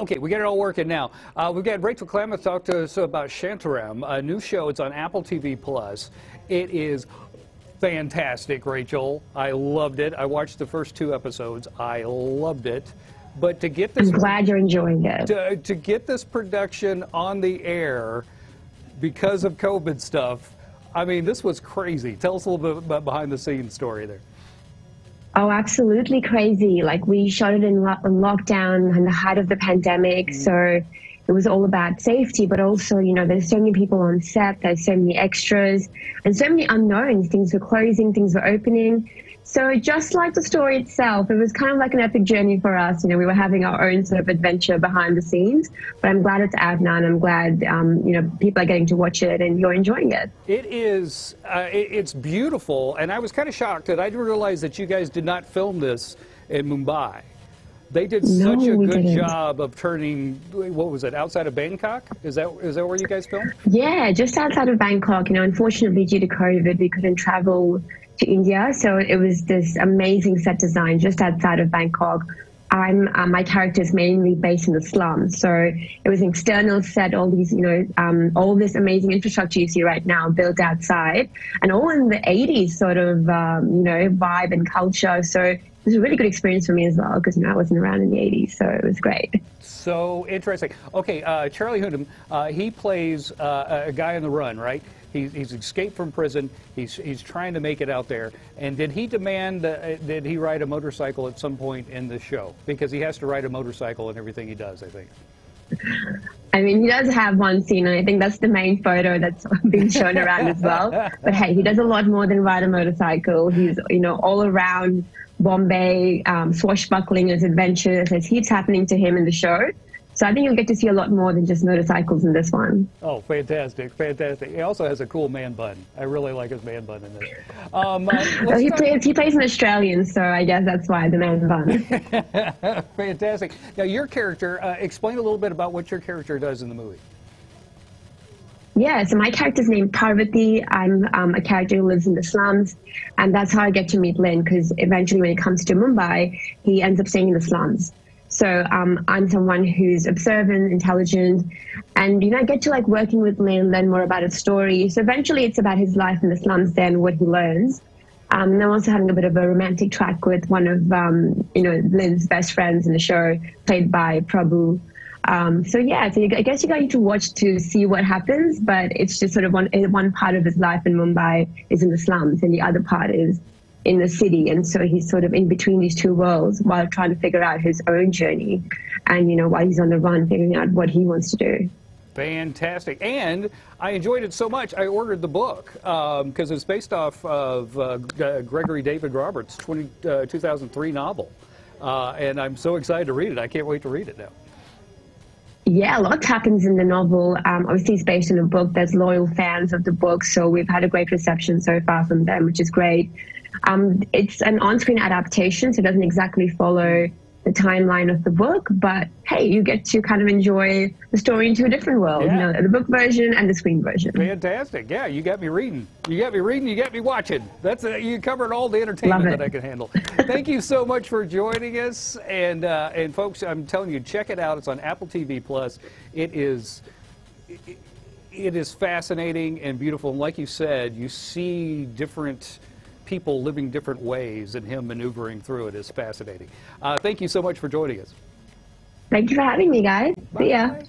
Okay, we got it all working now. Uh, we've got Rachel Kamath talk to us about Shantaram, a new show. It's on Apple TV Plus. It is fantastic, Rachel. I loved it. I watched the first two episodes. I loved it. But to get this, I'm glad you're enjoying it. To, to get this production on the air because of COVID stuff, I mean, this was crazy. Tell us a little bit about behind the scenes story there. Oh, absolutely crazy. Like we shot it in, lo- in lockdown and the height of the pandemic. Mm. So it was all about safety, but also, you know, there's so many people on set, there's so many extras and so many unknowns. Things were closing, things were opening. So just like the story itself, it was kind of like an epic journey for us. You know, we were having our own sort of adventure behind the scenes, but I'm glad it's out now and I'm glad, um, you know, people are getting to watch it and you're enjoying it. It is, uh, it, it's beautiful. And I was kind of shocked that I didn't realize that you guys did not film this in Mumbai. They did No, such a good didn't. job of turning, what was it, outside of Bangkok? Is that, is that where you guys filmed? Yeah, just outside of Bangkok. You know, unfortunately, due to COVID, we couldn't travel to India. So it was this amazing set design just outside of Bangkok. I'm uh, my character is mainly based in the slums, so it was an external set. All these, you know, um, all this amazing infrastructure you see right now built outside, and all in the '80s sort of, um, you know, vibe and culture. So was a really good experience for me as well because I wasn't around in the '80s, so it was great. So interesting. Okay, uh, Charlie Hunnam, uh, he plays uh, a guy on the run, right? He's, he's escaped from prison. He's, he's trying to make it out there. And did he demand, uh, did he ride a motorcycle at some point in the show? Because he has to ride a motorcycle in everything he does, I think. I mean, he does have one scene, and I think that's the main photo that's being shown around as well. But hey, he does a lot more than ride a motorcycle. He's, you know, all around Bombay, um, swashbuckling his adventures. There's heaps happening to him in the show. So I think you'll get to see a lot more than just motorcycles in this one. Oh, fantastic, fantastic. He also has a cool man bun. I really like his man bun in this. Um, uh, let's he plays, he plays an Australian, so I guess that's why the man bun. fantastic. Now, your character, uh, explain a little bit about what your character does in the movie. Yeah, so my character's named Parvati. I'm um, a character who lives in the slums, and that's how I get to meet Lynn. Because eventually, when he comes to Mumbai, he ends up staying in the slums. So um, I'm someone who's observant, intelligent, and you know, I get to like working with Lynn, learn more about his story. So eventually, it's about his life in the slums, then what he learns. Um, and I'm also having a bit of a romantic track with one of um, you know Lynn's best friends in the show, played by Prabhu. Um, so yeah, so you, I guess you got to watch to see what happens, but it's just sort of one one part of his life in Mumbai is in the slums, and the other part is in the city, and so he's sort of in between these two worlds while trying to figure out his own journey, and you know while he's on the run, figuring out what he wants to do. Fantastic. And I enjoyed it so much, I ordered the book because it's based off of uh, uh, Gregory David Roberts' 20, uh, 2003 novel. Uh, and I'm so excited to read it. I can't wait to read it now. Yeah, a lot happens in the novel. Um, obviously, it's based on a book. There's loyal fans of the book, so we've had a great reception so far from them, which is great. Um, it's an on-screen adaptation, so it doesn't exactly follow the timeline of the book, but hey, you get to kind of enjoy the story into a different world. Yeah. You know, the book version and the screen version. Fantastic. Yeah, you got me reading. You got me reading, you got me watching. That's a, You covered all the entertainment that I can handle. Thank you so much for joining us. And, uh, and folks, I'm telling you, check it out. It's on Apple TV Plus. It is. it- it is fascinating and beautiful. And like you said, you see different people living different ways and him maneuvering through it is fascinating. Uh, thank you so much for joining us. Thank you for having me, guys. See ya. Bye.